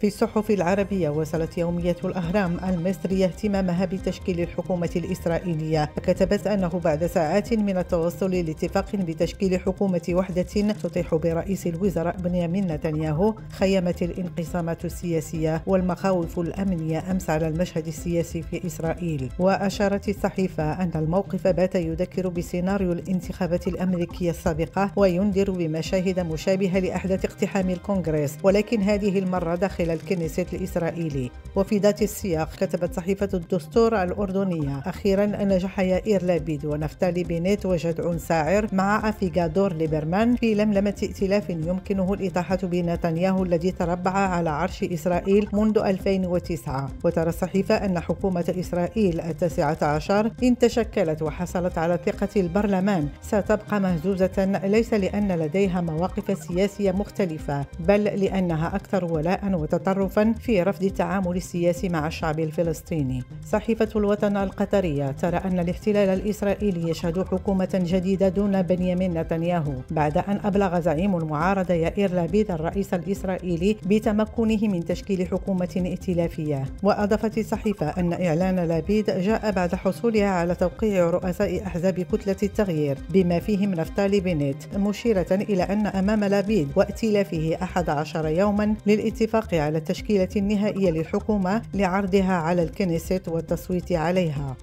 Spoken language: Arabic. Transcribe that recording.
في الصحف العربية وصلت يومية الأهرام المصرية اهتمامها بتشكيل الحكومة الإسرائيلية. فكتبت أنه بعد ساعات من التوصل لاتفاق بتشكيل حكومة وحدة تطيح برئيس الوزراء بنيامين نتنياهو خيمت الانقسامات السياسية والمخاوف الأمنية أمس على المشهد السياسي في إسرائيل. وأشارت الصحيفة أن الموقف بات يذكر بسيناريو الانتخابات الأمريكية السابقة وينذر بمشاهد مشابهة لأحداث اقتحام الكونغرس ولكن هذه المرة داخل الكنيست الإسرائيلي. وفي ذات السياق كتبت صحيفة الدستور الأردنية أخيرا نجح يائير لابيد ونفتالي بينيت وجدع ساعر مع أفيغادور ليبرمان في لملمة ائتلاف يمكنه الإطاحة بنتنياهو الذي تربع على عرش إسرائيل منذ 2009 وترى الصحيفة أن حكومة إسرائيل التاسعة عشر إن تشكلت وحصلت على ثقة البرلمان ستبقى مهزوزة ليس لأن لديها مواقف سياسية مختلفة بل لأنها أكثر ولاء وتطرفا في رفض التعامل السياسي مع الشعب الفلسطيني. صحيفة الوطن القطرية ترى أن الاحتلال الإسرائيلي يشهد حكومة جديدة دون بنيامين نتنياهو بعد أن أبلغ زعيم المعارضة يائير لابيد الرئيس الإسرائيلي بتمكنه من تشكيل حكومة ائتلافية. وأضافت الصحيفة أن إعلان لابيد جاء بعد حصولها على توقيع رؤساء أحزاب كتلة التغيير بما فيهم نفتالي بنيت مشيرة إلى أن أمام لابيد وائتلافه 11 يوما للاتفاق على التشكيلة النهائية للحكومة لعرضها على الكنيست والتصويت عليها.